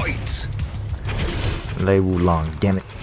Fight! Lei Wulong, damn it.